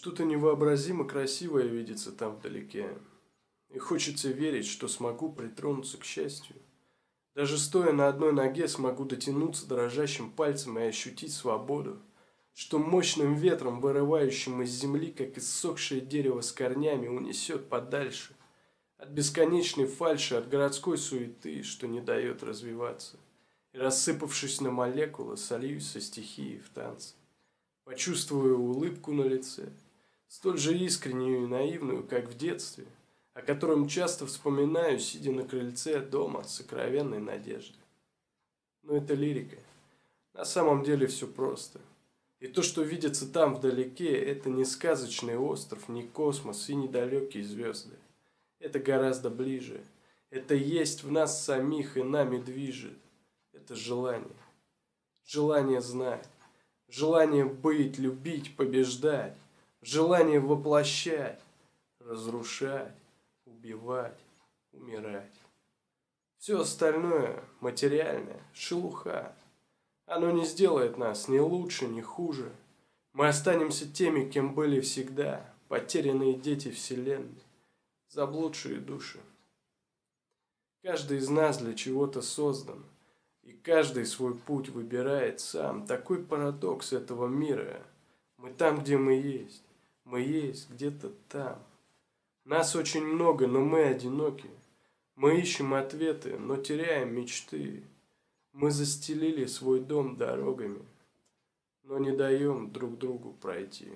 Что-то невообразимо красивое видится там вдалеке. И хочется верить, что смогу притронуться к счастью. Даже стоя на одной ноге смогу дотянуться дрожащим пальцем и ощутить свободу, что мощным ветром, вырывающим из земли, как иссохшее дерево с корнями, унесет подальше, от бесконечной фальши, от городской суеты, что не дает развиваться, и, рассыпавшись на молекулы, сольюсь со стихией в танце. Почувствую улыбку на лице, столь же искреннюю и наивную, как в детстве, о котором часто вспоминаю, сидя на крыльце дома с сокровенной надеждой. Но это лирика. На самом деле все просто. И то, что видится там вдалеке, это не сказочный остров, не космос и недалекие звезды. Это гораздо ближе. Это есть в нас самих и нами движет. Это желание. Желание знать. Желание быть, любить, побеждать. Желание воплощать, разрушать, убивать, умирать. Все остальное, материальное, шелуха. Оно не сделает нас ни лучше, ни хуже. Мы останемся теми, кем были всегда, потерянные дети Вселенной заблудшие души. Каждый из нас для чего-то создан, и каждый свой путь выбирает сам. Такой парадокс этого мира. Мы там, где мы есть. Мы есть где-то там. Нас очень много, но мы одиноки. Мы ищем ответы, но теряем мечты. Мы застелили свой дом дорогами, но не даем друг другу пройти.